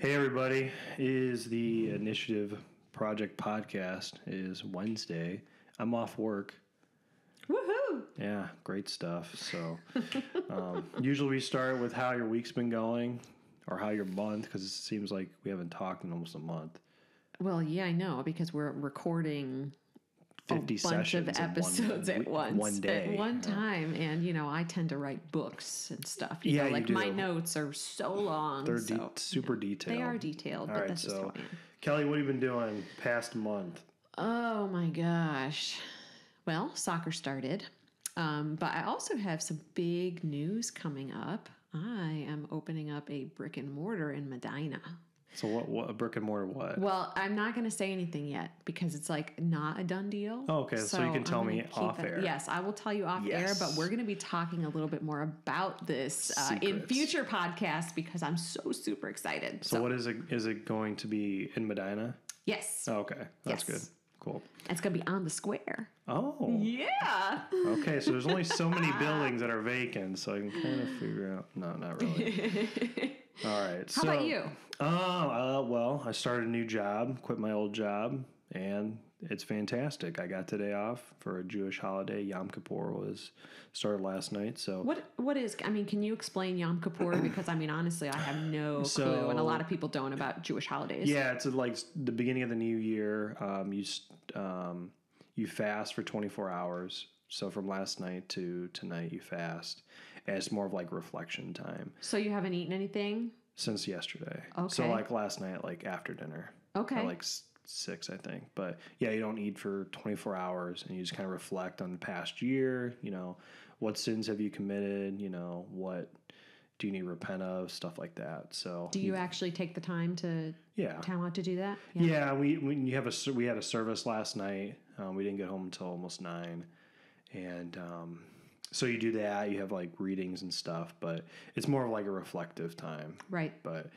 Hey everybody, it is the Initiative Project podcast. It is Wednesday. I'm off work. Woohoo! Yeah, great stuff. So, um, usually we start with how your week's been going or how your month, because it seems like we haven't talked in almost a month. Well, yeah, I know because we're recording 50 a bunch sessions of in one episodes at once one day. at one time, and you know I tend to write books and stuff. You Yeah, know, you like do. my notes are so long. They're de- so, super detailed. They are detailed, All but right, that's just so am. Kelly, what have you been doing past month? Oh my gosh. Well, soccer started. Um, but I also have some big news coming up. I am opening up a brick and mortar in Medina. So, what, what a brick and mortar what? Well, I'm not going to say anything yet because it's like not a done deal. Oh, okay, so you can tell me off it- air. Yes, I will tell you off Yes. air, but we're going to be talking a little bit more about this uh, in future podcasts because I'm so super excited. so, what is it? Is it going to be in Medina? yes, Oh, okay, that's Yes. good. Cool. it's going to be on the square. Oh, Yeah. Okay, so there's only so many buildings that are vacant, so I can kind of figure out. No, not really. All right. How so, about you? Oh, uh, well, I started a new job, quit my old job, and it's fantastic. I got today off for a Jewish holiday. Yom Kippur was started last night, so What what is? I mean, can you explain Yom Kippur? Because I mean, honestly, I have no So- clue, and a lot of people don't about Jewish holidays. Yeah, it's like the beginning of the new year. Um, you um, you fast for 24 hours. So from last night to tonight, you fast, and it's more of like reflection time So you haven't eaten anything? since yesterday. Okay. So like last night, like after dinner. Okay. At like six, I think. But yeah, you don't eat for 24 hours, and you just kind of reflect on the past year. You know, what sins have you committed? You know, what do you need to repent of? Stuff like that. So Do you actually take the time to Yeah. time out to do that? Yeah, we we you have a we had a service last night. Um, we didn't get home until almost nine, and um, so you do that. You have like readings and stuff, but it's more of like a reflective time. Right. But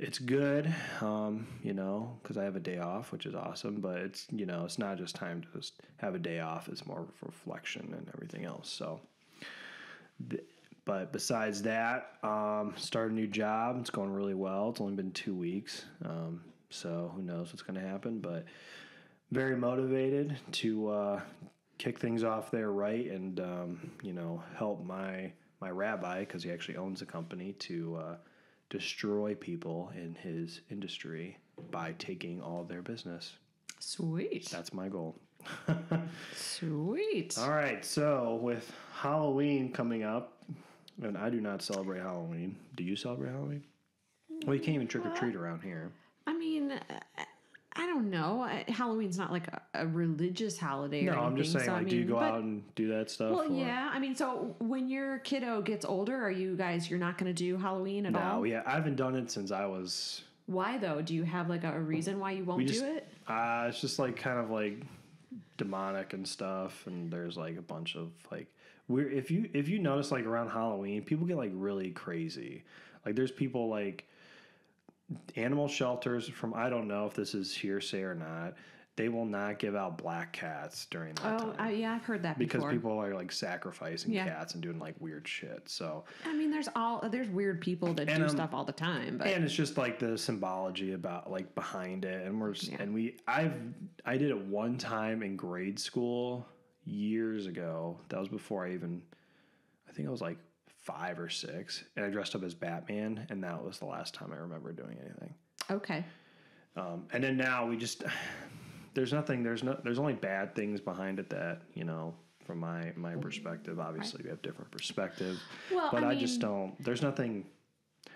it's good, um, you know, because I have a day off, which is awesome. But it's you know it's not just time to just have a day off. It's more reflection and everything else. So. But besides that, um, started a new job. It's going really well. It's only been two weeks, um, so who knows what's going to happen. But very motivated to uh, kick things off there right, and um, you know help my my rabbi because he actually owns a company to uh, destroy people in his industry by taking all their business. Sweet. That's my goal. Sweet. All right, so with Halloween coming up, and I do not celebrate Halloween. Do you celebrate Halloween? Well, you can't even trick or treat around here. I mean, uh, I don't know. Halloween's not like a, a religious holiday. No, or I'm just anything, saying, so, I like, do you go but- out and do that stuff? Well, or- yeah. I mean, so when your kiddo gets older, are you guys? You're not going to do Halloween at No, all. yeah, I haven't done it since I was. Why though? Do you have like a, a reason why you won't We do it? Uh, it's just like kind of like demonic and stuff, and there's like a bunch of like weird. If you if you notice like around Halloween, people get like really crazy. Like there's people like animal shelters from I don't know if this is hearsay or not. They will not give out black cats during that Oh, time. I, yeah, I've heard that because before. people are like sacrificing Yeah. cats and doing like weird shit. So I mean, there's all there's weird people that And, do um, stuff all the time, but and it's just like the symbology about like behind it and we're Yeah. and we I've I did it one time in grade school years ago. That was before I even I think I was like 5 or 6 and I dressed up as Batman and that was the last time I remember doing anything. okay. Um, and then now we just there's nothing there's no there's only bad things behind it that, you know, from my my perspective. Obviously, we have different perspective. Well, but I I, just don't there's nothing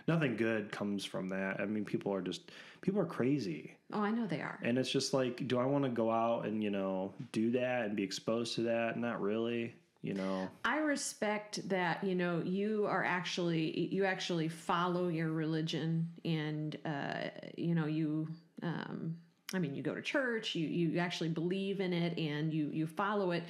nothing good comes from that. I mean, people are just people are crazy. Oh, I know they are. And it's just like, do I want to go out and, you know, do that and be exposed to that? Not really, you know. I respect that you know you are actually you actually follow your religion and uh, you know you um, I mean you go to church you you actually believe in it and you you follow it.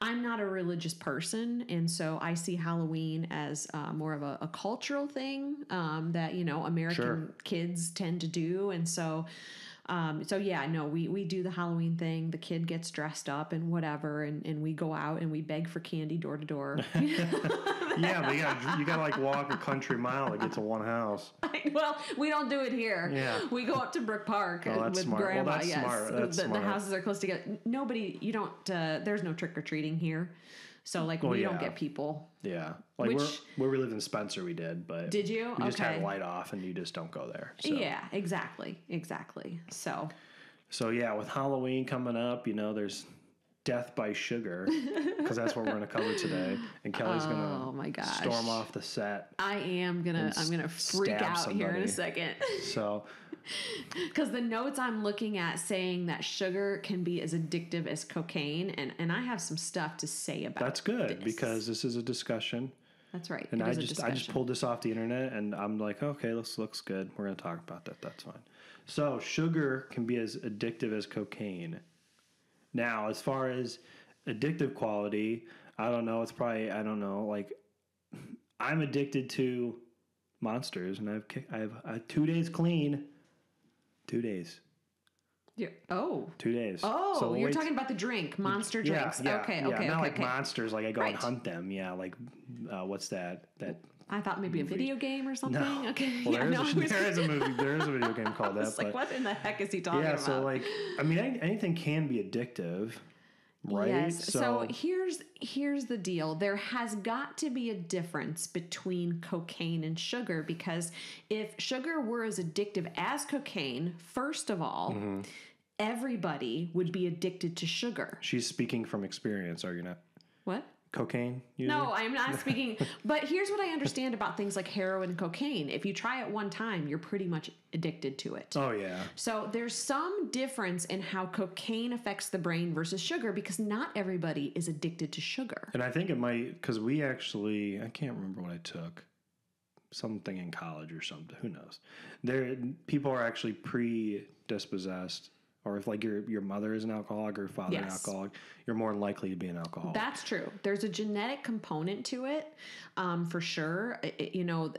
I'm not a religious person and so I see Halloween as uh, more of a, a cultural thing um, that you know American Sure. kids tend to do and so. Um, so yeah, no, we we do the Halloween thing. The kid gets dressed up and whatever, and, and we go out and we beg for candy door to door. Yeah, but you got you got to like walk a country mile to get to one house. well, we don't do it here. Yeah. We go up to Brook Park Oh, that's with smart. Well, grandma. that's yes. smart. That's the, the houses are close together. Nobody, you don't, uh, there's no trick or treating here. So, like, we don't get people. Yeah, like Which- where where we lived in Spencer, we did, but Did you? We just had Okay. a light off, and you just don't go there. So. Yeah, exactly. Exactly. So, So yeah, with Halloween coming up, you know, there's death by sugar because that's what we're going to cover today. And Kelly's going to Oh, my gosh. storm off the set. I am gonna, I'm gonna freak stab out here in a second. So Because the notes I'm looking at saying that sugar can be as addictive as cocaine, and, and I have some stuff to say about that's good this. because this is a discussion. That's right. And it I just I just pulled this off the internet and I'm like, okay, this looks good. We're going to talk about that. That's fine. So sugar can be as addictive as cocaine. Now, as far as addictive quality, I don't know. It's probably I don't know. Like I'm addicted to monsters, and I've I have uh, two days clean. Two days. Yeah. Oh. Two days. Oh, So you're wait- talking about the drink, monster drinks. Yeah, yeah, okay, yeah, okay, Not okay, like okay. monsters. Like I go Right. and hunt them. Yeah, like uh, what's that? That I thought maybe a video game or something. No. Okay. Well, yeah, there, is no, a, there is a movie. There is a video game called that. like, what in the heck is he talking yeah, about? Yeah. So like, I mean, anything can be addictive, right? Yes. So, here's here's the deal. There has got to be a difference between cocaine and sugar because if sugar were as addictive as cocaine, first of all, Mm-hmm. everybody would be addicted to sugar. she's speaking from experience. Are you not? Cocaine? user? No, I'm not speaking. but here's what I understand about things like heroin and cocaine. If you try it one time, you're pretty much addicted to it. Oh yeah. So there's some difference in how cocaine affects the brain versus sugar because not everybody is addicted to sugar. And I think it might because we actually I can't remember what I took. Something in college or something. Who knows? There, people are actually predispossessed, or if like your your mother is an alcoholic or your father an alcoholic, you're more likely to be an alcoholic. That's true. There's a genetic component to it, um, for sure. I- I- you know,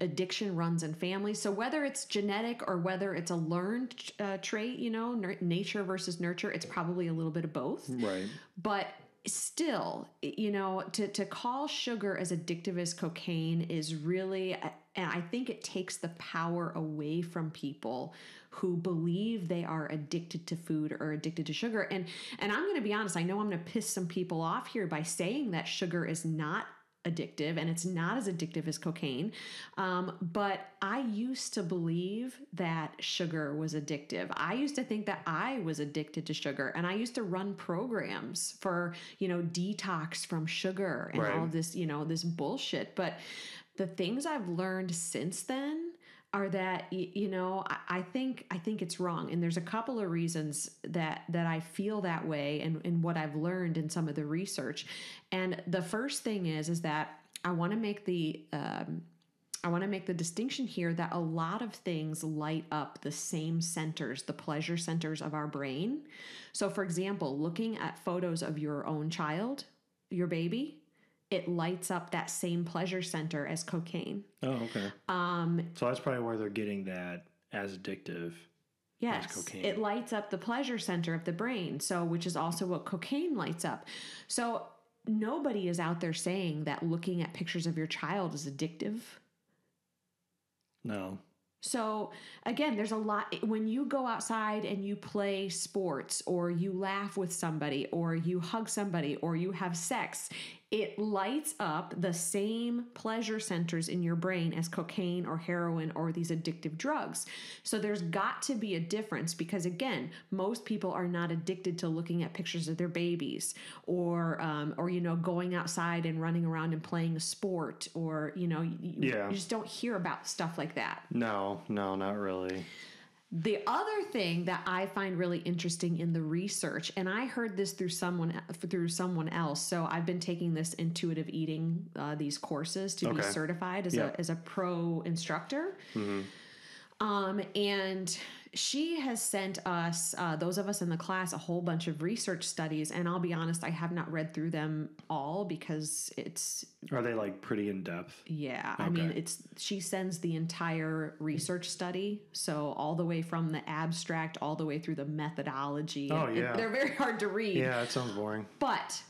addiction runs in families. So whether it's genetic or whether it's a learned uh, trait, you know, nature versus nurture, it's probably a little bit of both. right. But still, you know, to, to call sugar as addictive as cocaine is really, and I think it takes the power away from people who believe they are addicted to food or addicted to sugar. And and I'm going to be honest, I know I'm going to piss some people off here by saying that sugar is not addictive and it's not as addictive as cocaine. Um, but I used to believe that sugar was addictive. I used to think that I was addicted to sugar and I used to run programs for, you know, detox from sugar and all Right. of this, you know, this bullshit. But the things I've learned since then are that you know I, think I think it's wrong and there's a couple of reasons that that I feel that way and, and what I've learned in some of the research and the first thing is is that I want to make the um, I want to make the distinction here that a lot of things light up the same centers, the pleasure centers of our brain. So, for example, looking at photos of your own child, your baby, it lights up that same pleasure center as cocaine. Oh, okay. Um, So that's probably where they're getting that as addictive. Yes, cocaine. it lights up the pleasure center of the brain, so which is also what cocaine lights up. So nobody is out there saying that looking at pictures of your child is addictive. No. So again, there's a lot when you go outside and you play sports or you laugh with somebody or you hug somebody or you have sex, it lights up the same pleasure centers in your brain as cocaine or heroin or these addictive drugs. So there's got to be a difference because again, most people are not addicted to looking at pictures of their babies or um, or you know going outside and running around and playing a sport or you know you, Yeah. you just don't hear about stuff like that. No, no, not really. The other thing that I find really interesting in the research, and I heard this through someone through someone else, so I've been taking this intuitive eating uh, these courses to be certified as Yep. a as a pro instructor. Um, and she has sent us, uh, those of us in the class, a whole bunch of research studies. And I'll be honest, I have not read through them all because it's, Are they like pretty in depth? yeah, I mean, it's, she sends the entire research study. So all the way from the abstract, all the way through the methodology. Oh, yeah. they're very hard to read. Yeah, it sounds boring. But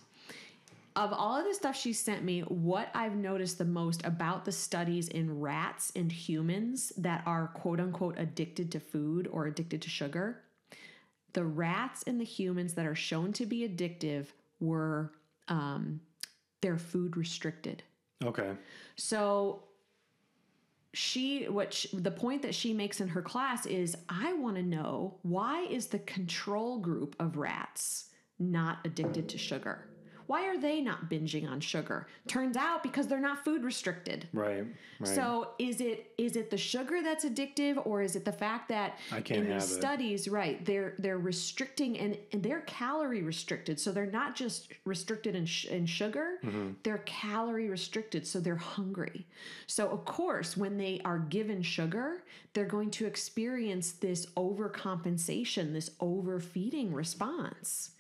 of all of the stuff she sent me, what I've noticed the most about the studies in rats and humans that are quote unquote addicted to food or addicted to sugar, the rats and the humans that are shown to be addictive were um, they're food restricted. Okay. So she what she, the point that she makes in her class is I want to know why is the control group of rats not addicted to sugar? Why are they not binging on sugar? Turns out because they're not food restricted. Right. Right. So is it is it the sugar that's addictive, or is it the fact that I can't in have these it. studies, right? They're they're restricting and, and they're calorie restricted, so they're not just restricted in, sh- in sugar. Mm-hmm. They're calorie restricted, so they're hungry. So of course, when they are given sugar, they're going to experience this overcompensation, this overfeeding response.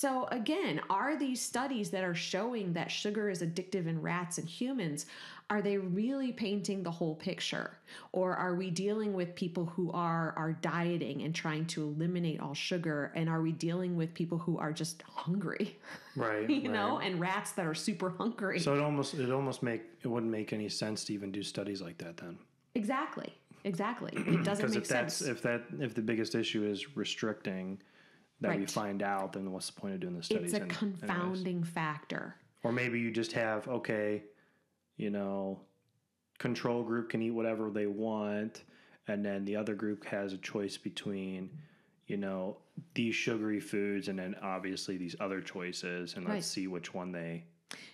So, again, are these studies that are showing that sugar is addictive in rats and humans, are they really painting the whole picture? Or are we dealing with people who are, are dieting and trying to eliminate all sugar? And are we dealing with people who are just hungry, right. you right. know, and rats that are super hungry? So it almost it almost make it wouldn't make any sense to even do studies like that then. exactly. Exactly. It doesn't Because make if that's if that if the biggest issue is restricting that we find out, then what's the point of doing the studies? it's a an- anyways? confounding factor. Or maybe you just have okay, you know, control group can eat whatever they want, and then the other group has a choice between, you know, these sugary foods and then obviously these other choices, and let's see which one they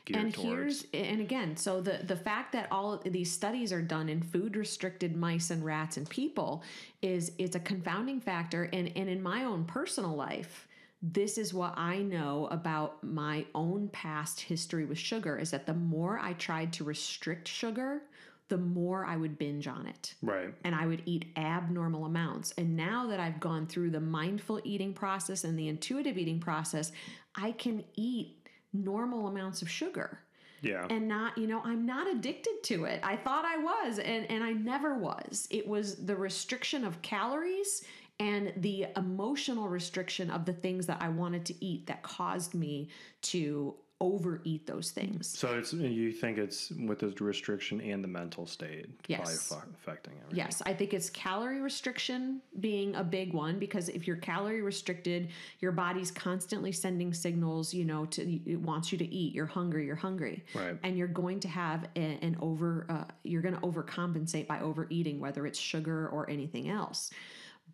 gear and towards. here's and again so the the fact that all these studies are done in food restricted mice and rats and people is it's a confounding factor and and in my own personal life this is what I know about my own past history with sugar is that the more I tried to restrict sugar, the more I would binge on it right. and I would eat abnormal amounts. And now that I've gone through the mindful eating process and the intuitive eating process, I can eat normal amounts of sugar Yeah. and not, you know, I'm not addicted to it. I thought I was and and I never was. It was the restriction of calories and the emotional restriction of the things that I wanted to eat that caused me to overeat those things. so it's you think it's with the restriction and the mental state Yes. affecting everything. Yes, I think it's calorie restriction being a big one because if you're calorie restricted, your body's constantly sending signals, you know, to it wants you to eat. You're hungry. You're hungry, Right. and you're going to have a, an over. Uh, you're going to overcompensate by overeating, whether it's sugar or anything else.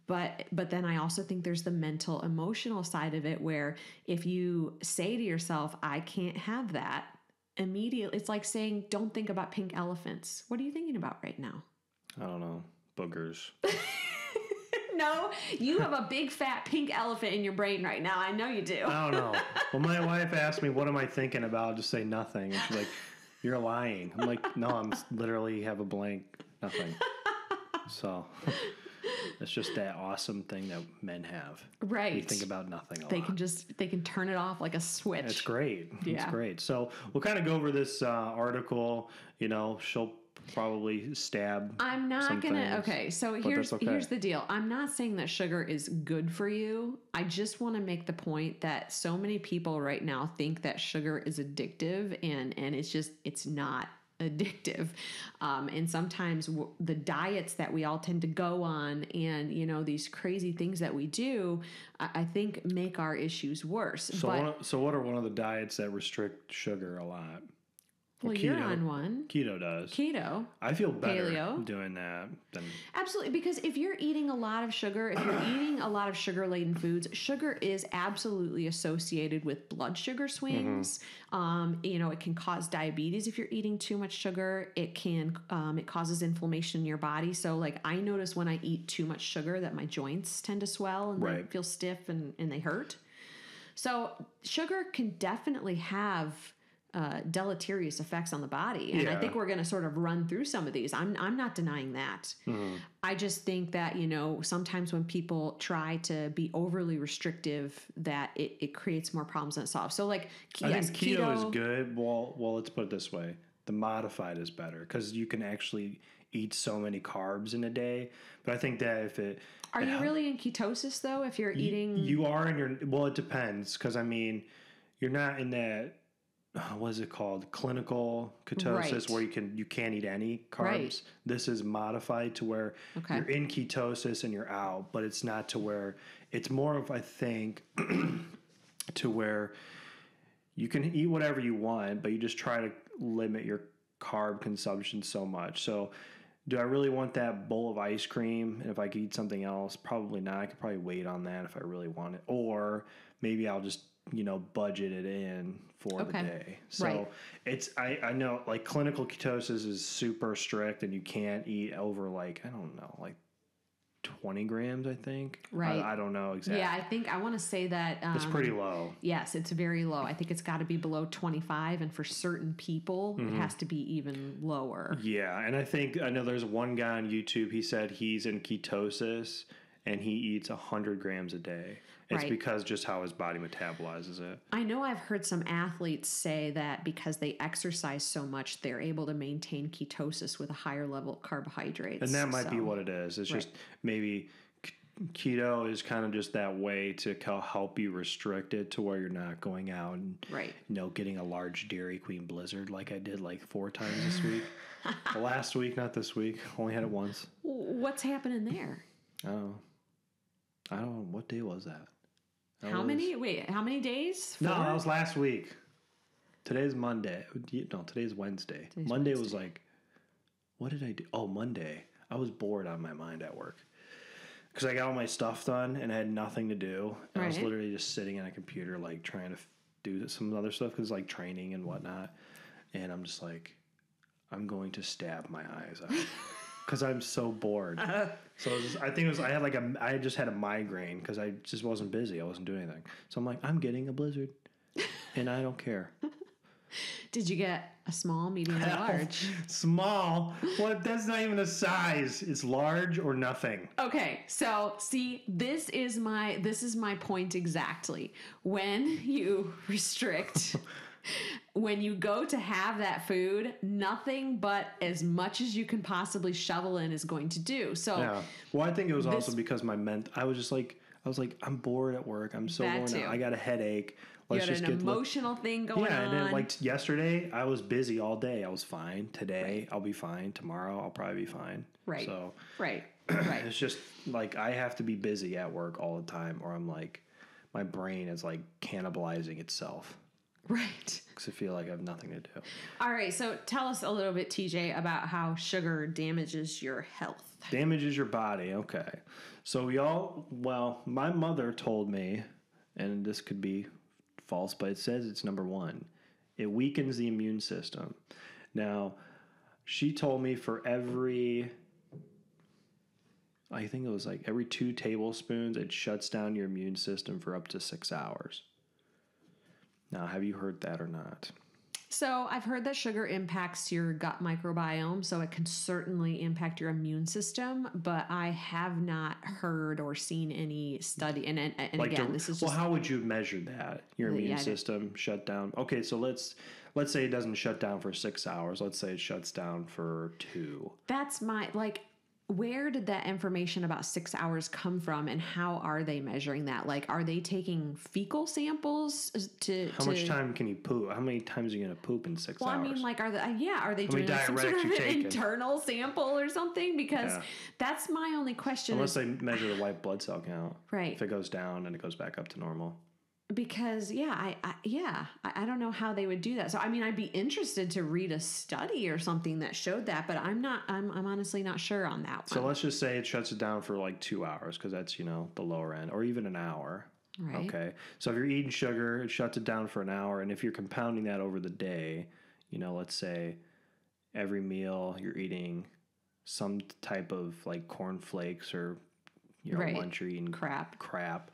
But but then I also think there's the mental emotional side of it where if you say to yourself, I can't have that, immediately it's like saying, Don't think about pink elephants. What are you thinking about right now? I don't know. Boogers. No, you have a big fat pink elephant in your brain right now. I know you do. I don't know. Well, my wife asked me, "What am I thinking about?" I'll just say nothing, and she's like, "You're lying." I'm like, "No, I'm literally have a blank, nothing." So it's just that awesome thing that men have. right. You think about nothing they lot. can just they can turn it off like a switch. It's great. It's Yeah. great. So we'll kind of go over this uh, article. You know, she'll probably stab. I'm not gonna. things, okay, so here's okay. here's the deal. I'm not saying that sugar is good for you. I just want to make the point that so many people right now think that sugar is addictive, and and it's just it's not addictive. Um, and sometimes w- the diets that we all tend to go on, and you know these crazy things that we do, I, I think make our issues worse. So, but one so what are one of the diets that restrict sugar a lot? Well, you're keto. on one Keto does. keto. I feel better Paleo. doing that than Absolutely, because if you're eating a lot of sugar, if you're eating a lot of sugar laden foods, sugar is absolutely associated with blood sugar swings. Um, you know, it can cause diabetes if you're eating too much sugar. It can, um, it causes inflammation in your body. So, like, I notice when I eat too much sugar that my joints tend to swell and they feel stiff and, and they hurt. So, sugar can definitely have uh, deleterious effects on the body. And I think we're going to sort of run through some of these. I'm I'm not denying that. Mm-hmm. I just think that you know sometimes when people try to be overly restrictive, that it, it creates more problems than it solves. So like I yes, think keto, is good. Well, well, let's put it this way: the modified is better because you can actually eat so many carbs in a day. But I think that if it Are you really in ketosis though? If you're eating, you are in your well, it depends because I mean, you're not in that. Uh, What is it called? Clinical ketosis, Right. where you can you can't eat any carbs. Right. This is modified to where Okay. you're in ketosis and you're out, but it's not to where it's more of I think to where you can eat whatever you want, but you just try to limit your carb consumption so much. So, do I really want that bowl of ice cream? And if I could eat something else, probably not. I could probably wait on that if I really want it. Or maybe I'll just, you know, budget it in for Okay. the day. So Right. it's I, I know like clinical ketosis is super strict and you can't eat over like, I don't know, like 20 grams, I think. Right. I, I don't know exactly. yeah, I think I want to say that um, It's pretty low. Yes, it's very low. I think it's got to be below 25, and for certain people, Mm-hmm. it has to be even lower. Yeah, and I think I know there's one guy on YouTube. He said he's in ketosis and he eats hundred grams a day. It's Right. because just how his body metabolizes it. I know I've heard some athletes say that because they exercise so much, they're able to maintain ketosis with a higher level of carbohydrates. And that might be what it is. It's just maybe keto is kind of just that way to help you restrict it to where you're not going out and Right. you know getting a large Dairy Queen blizzard like I did like four times this week. Last week, not this week. Only had it once. What's happening there? Oh, I don't know what day was that. That How was- many? Wait, how many days? No, Four? that was last week. Today's Monday. No, today's Wednesday. Monday was like, what did I do? Oh, Monday. I was bored out of my mind at work because I got all my stuff done and I had nothing to do. And I was literally just sitting at a computer, like trying to f- do some other stuff because like training and whatnot. And I'm just like, I'm going to stab my eyes out. Because I'm so bored. Uh-huh. So it was just, I think it was I had like a I just had a migraine because I just wasn't busy. I wasn't doing anything. So I'm like I'm getting a blizzard, and I don't care. Did you get a small, medium, or large? Small. What? That's not even a size. It's large or nothing. Okay, so see, this is my this is my point exactly. When you restrict when you go to have that food, nothing but as much as you can possibly shovel in is going to do. So Yeah. Well, I think it was also because my ment. I was just like I was like I'm bored at work. I'm so worn out. I got a headache. Let's had just an emotional thing going yeah, on. and then like yesterday, I was busy all day. I was fine. Today, I'll be fine. Tomorrow, I'll probably be fine. Right. So right. Right. It's just like I have to be busy at work all the time, or I'm like, my brain is like cannibalizing itself right. because I feel like I have nothing to do. All right, so tell us a little bit TJ about how sugar damages your health. Damages your body. Okay. So we all, well, my mother told me, and this could be false, but it says it's number one. It weakens the immune system. Now, she told me for every, I think it was like every two tablespoons, it shuts down your immune system for up to six hours. Now, have you heard that or not? So, I've heard that sugar impacts your gut microbiome, so it can certainly impact your immune system, but I have not heard or seen any study. And, and, and again, dir- this is well, just how would you measure that? Your immune don't- system shut down. Okay, so let's let's say it doesn't shut down for six hours. Let's say it shuts down for two. that's my like. Where did that information about six hours come from, and how are they measuring that? Like, are they taking fecal samples to? How to, much time can you poop? How many times are you gonna poop in six Well, hours? I mean, like, are they? uh, Yeah, are they many doing like, some sort of an internal sample or something? Because Yeah. that's my only question. Unless is, they measure the white blood cell count. Right. If it goes down and it goes back up to normal. Because yeah I, I yeah I, I don't know how they would do that so i mean i'd be interested to read a study or something that showed that but i'm not i'm, I'm honestly not sure on that So one let's just say it shuts it down for like two hours because that's you know the lower end, or even an hour. right Okay. So if you're eating sugar, it shuts it down for an hour. And if you're compounding that over the day, you know, let's say every meal you're eating some type of like corn flakes or, you know, Right. lunch you're eating crap crap.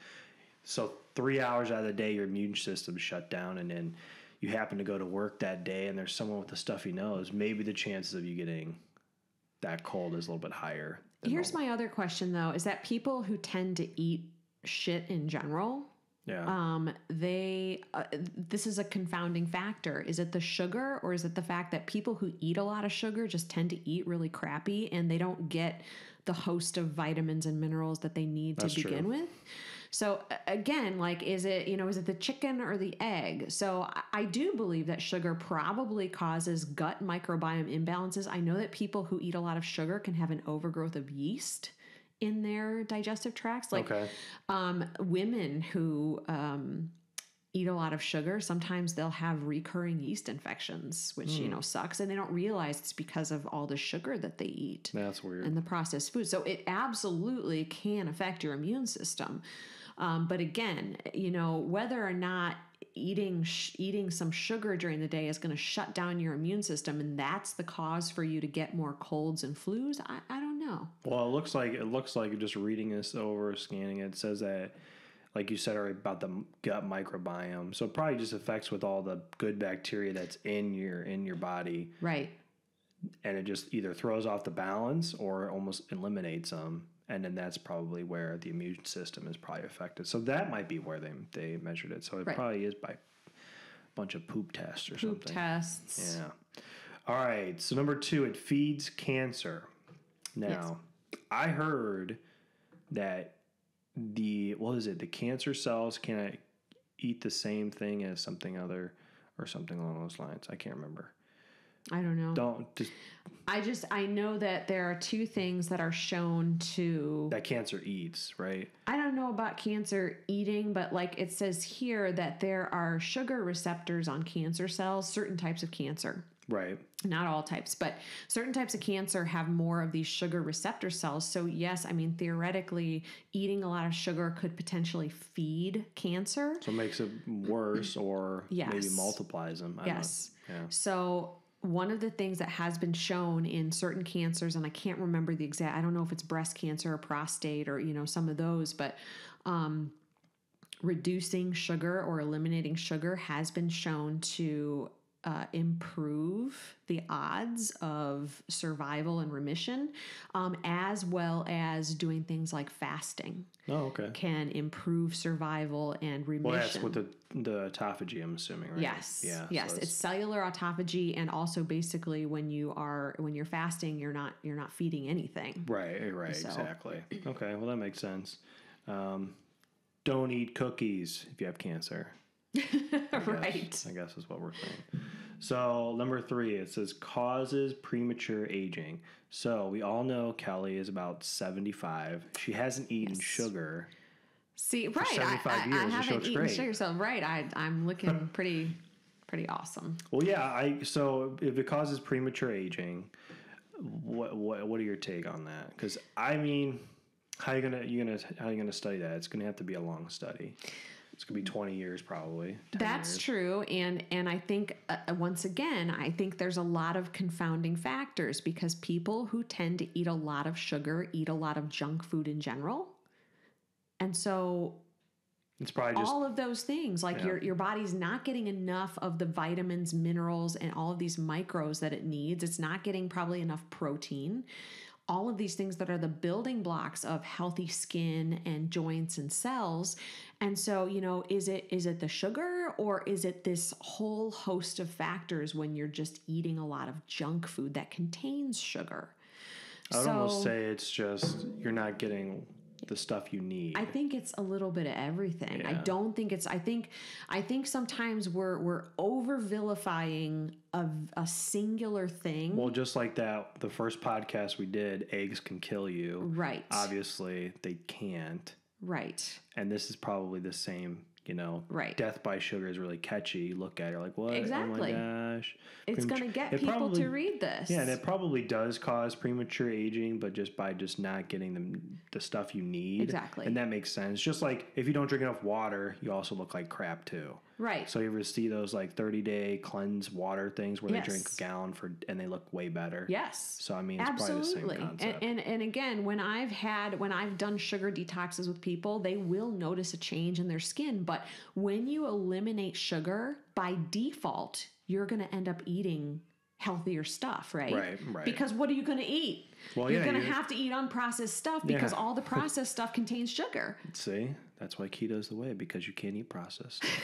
So three hours out of the day, your immune system's shut down. And then you happen to go to work that day and there's someone with a stuffy nose, maybe the chances of you getting that cold is a little bit higher. Here's normal. my other question though: is that people who tend to eat shit in general, yeah. um, they uh, this is a confounding factor. Is it the sugar, or is it the fact that people who eat a lot of sugar just tend to eat really crappy and they don't get the host of vitamins and minerals that they need That's to begin true. with? So again, like, is it you know, is it the chicken or the egg? So I, do believe that sugar probably causes gut microbiome imbalances. I know that people who eat a lot of sugar can have an overgrowth of yeast in their digestive tracts. Like okay. um, women who um, eat a lot of sugar, sometimes they'll have recurring yeast infections, which you know sucks, and they don't realize it's because of all the sugar that they eat That's weird. and the processed food. So it absolutely can affect your immune system. Um, but again, you know whether or not eating sh- eating some sugar during the day is going to shut down your immune system, and that's the cause for you to get more colds and flus. I, I don't know. Well, it looks like it looks like just reading this over, scanning it, it says that, like you said already about the gut microbiome. So it probably just affects with all the good bacteria that's in your in your body, Right. and it just either throws off the balance or almost eliminates them, and then that's probably where the immune system is probably affected. So that might be where they they measured it. So it Right. probably is by a bunch of poop tests or Poop something. tests. Yeah. All right. So number two, it feeds cancer. Now, I heard that the what is it? The cancer cells can eat the same thing as something other or something along those lines. I can't remember. I don't know. Don't just I just I know that there are two things that are shown to that cancer eats, right? I don't know about cancer eating, but like it says here that there are sugar receptors on cancer cells, certain types of cancer. Right. Not all types, but certain types of cancer have more of these sugar receptor cells. So, yes, I mean, theoretically, eating a lot of sugar could potentially feed cancer. So it makes it worse or maybe multiplies them. I don't- Yes. Yeah. So one of the things that has been shown in certain cancers, and I can't remember the exact, I don't know if it's breast cancer or prostate or you know some of those, but um, reducing sugar or eliminating sugar has been shown to uh, improve the odds of survival and remission, um, as well as doing things like fasting Oh, okay. can improve survival and remission. Well, that's with the the autophagy, I'm assuming, right? Yes. Yeah. Yes. so it's cellular autophagy and also basically when you are when you're fasting, you're not you're not feeding anything. Right, right, So- exactly. Okay, well that makes sense. Um, don't eat cookies if you have cancer. I right. I guess is what we're saying. So number three, it says causes premature aging. So we all know Kelly is about seventy-five. She hasn't eaten sugar. See, right. I, 75 I, years, I haven't eaten great. sugar, so right. I I'm looking pretty pretty awesome. Well, yeah. I so if it causes premature aging, what what what are your take on that? Because I mean, how you gonna you gonna how you gonna study that? It's gonna have to be a long study. It's gonna be twenty years probably. That's years. true, and and I think uh, uh, once again, I think there's a lot of confounding factors because people who tend to eat a lot of sugar eat a lot of junk food in general, and so It's probably just all of those things like Yeah. your your body's not getting enough of the vitamins minerals and all of these micros that it needs it's not getting probably enough protein all of these things that are the building blocks of healthy skin and joints and cells. And so you know is it is it the sugar or is it this whole host of factors when you're just eating a lot of junk food that contains sugar? I would almost So- say it's just you're not getting the stuff you need. I think it's a little bit of everything. I don't think it's. I think. I think sometimes we're we're over vilifying a, a singular thing. well, just like that, the first podcast we did, eggs can kill you. right. Obviously, they can't, Right. and this is probably the same. You know, Right. Death by sugar is really catchy. You look at it, like, what? Exactly. Oh my gosh! it's going to get it people probably- to read this. Yeah, and it probably does cause premature aging, but just by just not getting the the stuff you need. Exactly. And that makes sense. Just like if you don't drink enough water, you also look like crap too. Right. So you ever see those like 30 day cleanse water things where they drink a gallon for and they look way better? yes. So I mean, it's Absolutely. probably the same And, and and again, when I've had when I've done sugar detoxes with people, they will notice a change in their skin. But when you eliminate sugar, by default, you're going to end up eating healthier stuff, right? Right, right. Because what are you going to eat? Well, you're yeah, going to have to eat unprocessed stuff because Yeah. all the processed stuff contains sugar. See, that's why keto's the way because you can't eat processed.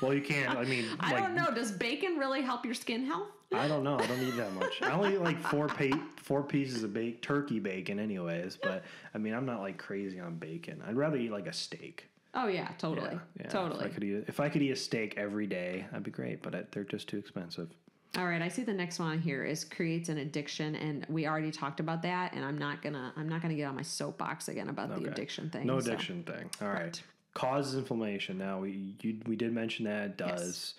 well, you can't. I mean, I like, don't know. Does bacon really help your skin health? I don't know. I don't eat that much. I only eat like four pa- four pieces of bake turkey bacon, anyways. But I mean, I'm not like crazy on bacon. I'd rather eat like a steak. Oh yeah, totally, Yeah, totally. If I could eat, if I could eat a steak every day, that'd be great. But I, they're just too expensive. All right, I see the next one here is creates an addiction, and we already talked about that, and I'm not gonna I'm not gonna get on my soapbox again about the addiction thing. No so- addiction thing. All right. Right. Causes inflammation. Now we you, we did mention that it Yes. does.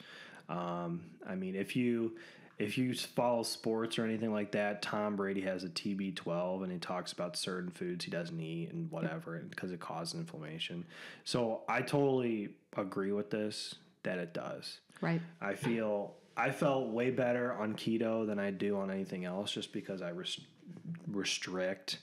Um, I mean, if you if you follow sports or anything like that, Tom Brady has a TB12 and he talks about certain foods he doesn't eat and whatever because it causes inflammation. So I totally agree with this that it does. Right. I feel I felt way better on keto than I do on anything else just because I res- restrict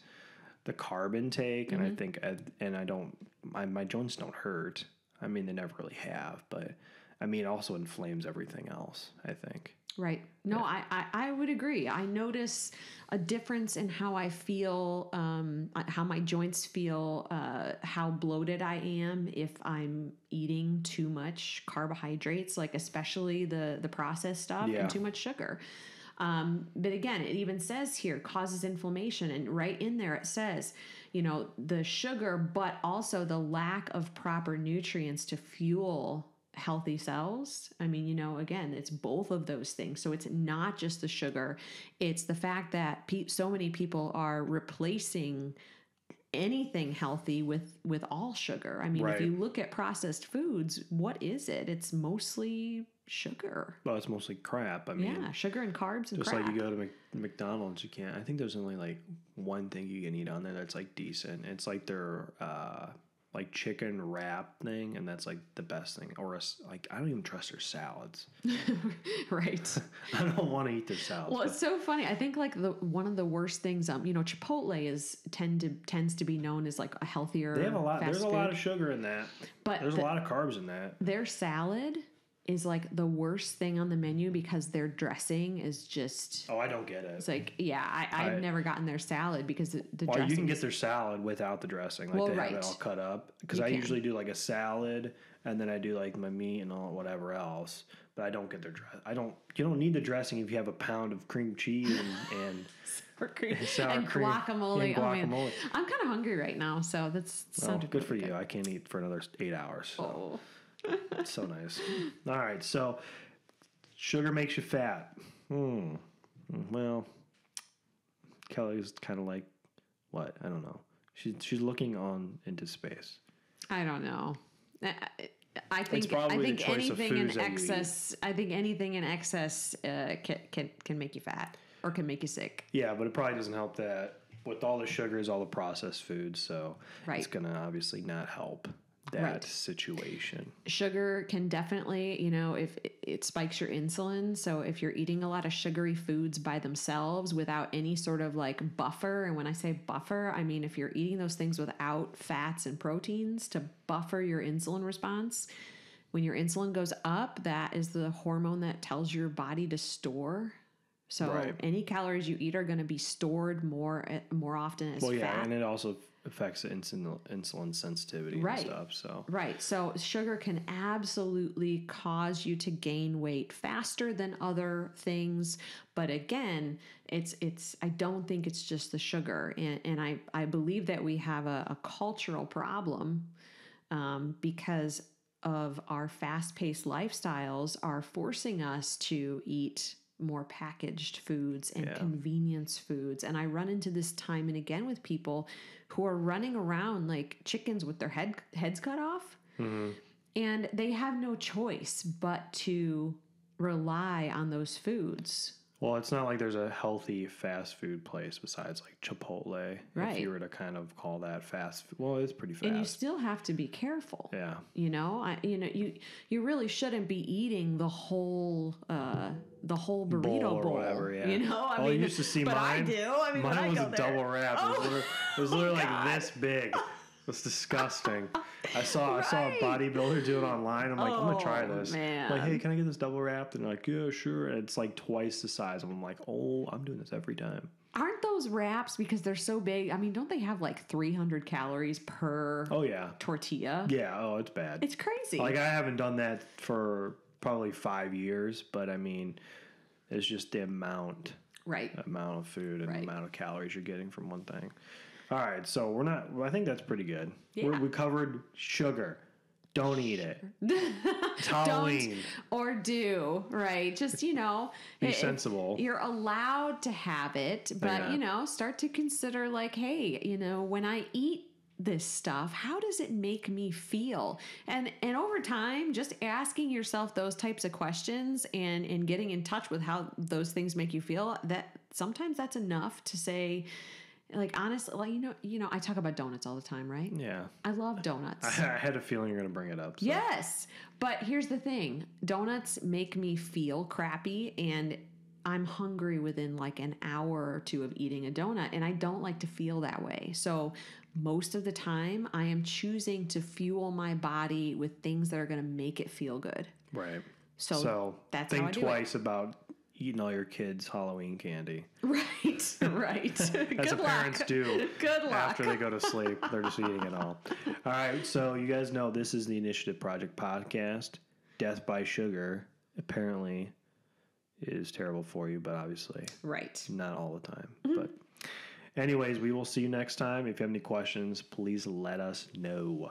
the carb intake and I think and I don't my, my joints don't hurt. I mean they never really have, but I mean it also inflames everything else, I think. Right. No, I, I, I would agree. I notice a difference in how I feel, um, how my joints feel, uh, how bloated I am if I'm eating too much carbohydrates, like especially the the processed stuff Yeah. and too much sugar. Um, but again, it even says here causes inflammation, and right in there it says, you know, the sugar, but also the lack of proper nutrients to fuel healthy cells. I mean, you know, again, it's both of those things. So it's not just the sugar; it's the fact that pe- so many people are replacing anything healthy with with all sugar. I mean, Right. if you look at processed foods, what is it? It's mostly sugar. Well, it's mostly crap. I mean, Yeah, sugar and carbs and just crap. like you go to Mc- McDonald's, you can't. I think there's only like one thing you can eat on there that's like decent. It's like their uh, like chicken wrap thing, and that's like the best thing. Or a like I don't even trust their salads. right. I don't want to eat their salads. Well, it's so funny. I think like the one of the worst things, um, you know, Chipotle is tend to tends to be known as like a healthier. they have a lot. There's a lot of sugar in that. but There's the- a lot of carbs in that. their salad is like the worst thing on the menu because their dressing is just. Oh, I don't get it. It's like yeah, I, I've I- never gotten their salad because the, the Well, dressing. you can get their salad without the dressing. Like Well, they have it all cut up. Because I can. usually do like a salad and then I do like my meat and all whatever else. But I don't get their dress. I don't. You don't need the dressing if you have a pound of cream cheese and, and sour cream sour and cream guacamole. and Oh man. I'm kind of hungry right now, so that's well, good for you. I can't eat for another eight hours. So Oh. It's so nice. All right, so sugar makes you fat. Hmm. Well, Kelly's kind of like what? I don't know. She's she's looking on into space. I don't know. I- I think I think anything in foods that you eat. excess. I think anything in excess uh, can, can can make you fat or can make you sick. Yeah, but it probably doesn't help that with all the sugars, all the processed foods. So it's going to obviously not help that Right. situation. Sugar can definitely, you know, if it, it spikes your insulin. So if you're eating a lot of sugary foods by themselves without any sort of like buffer, and when I say buffer, I mean if you're eating those things without fats and proteins to buffer your insulin response. When your insulin goes up, that is the hormone that tells your body to store. So Right. any calories you eat are going to be stored more eh, more often as Well, yeah, fat. and it also affects the insulin insulin sensitivity Right. and stuff. So Right. So sugar can absolutely cause you to gain weight faster than other things. But again, it's it's I don't think it's just the sugar. And and I, I believe that we have a, a cultural problem um, because of our fast-paced lifestyles are forcing us to eat more packaged foods and Yeah. convenience foods and i run into this time and again with people who are running around like chickens with their head heads cut off Mm-hmm. and they have no choice but to rely on those foods. Well, it's not like there's a healthy fast food place besides like Chipotle. Right. If you were to kind of call that fast food. Well, it's pretty fast. And you still have to be careful. Yeah. You know, I, you know, you you really shouldn't be eating the whole uh, the whole burrito Bowl or bowl. whatever, yeah. You know, I Oh, mean, you used to see but I mine? do. I mean, when I Mine was go a there, double wrap. It was Oh, literally, it was literally God. like this big. It was disgusting. I saw I saw a bodybuilder do it online. I'm like, I'm gonna try Oh, this. man. Like, hey, can I get this double wrapped? And they're like, yeah, sure. And it's like twice the size. And I'm like, oh, I'm doing this every time. aren't those wraps because they're so big? I mean, don't they have like 300 calories per Oh yeah, tortilla? yeah. Oh, it's bad. It's crazy. Like I haven't done that for probably five years, but I mean, it's just the amount right. amount of food and Right. the amount of calories you're getting from one thing. All right, so we're not. Well, I think that's pretty good. We're, we covered sugar. Don't eat it. It's Halloween. or do right just you know Be it- sensible. you're allowed to have it but Yeah. you know start to consider like hey you know when i eat this stuff how does it make me feel and and over time just asking yourself those types of questions and and getting in touch with how those things make you feel that sometimes that's enough to say like honestly like you know you know i talk about donuts all the time right Yeah, i love donuts I, I had a feeling you're going to bring it up. So. Yes. But here's the thing donuts make me feel crappy, and I'm hungry within like an hour or two of eating a donut, and I don't like to feel that way. So, most of the time, I am choosing to fuel my body with things that are going to make it feel good. Right. So, So that's think do it. twice about eating all your kids' Halloween candy. right, right. As good the luck. parents do Good luck. after they go to sleep. They're just eating it all. All right, so you guys know this is the Initiative Project podcast. Death by sugar apparently is terrible for you, but obviously Right. not all the time. Mm-hmm. But anyways, we will see you next time. If you have any questions, please let us know.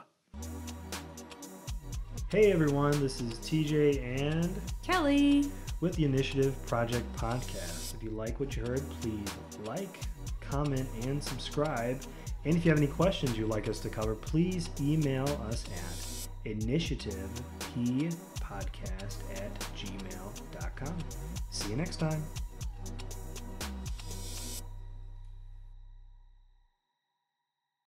Hey everyone, this is TJ and Kelly. with the Initiative Project Podcast. If you like what you heard, please like, comment, and subscribe. And if you have any questions you'd like us to cover, please email us at initiativepodcast at gmail.com. See you next time.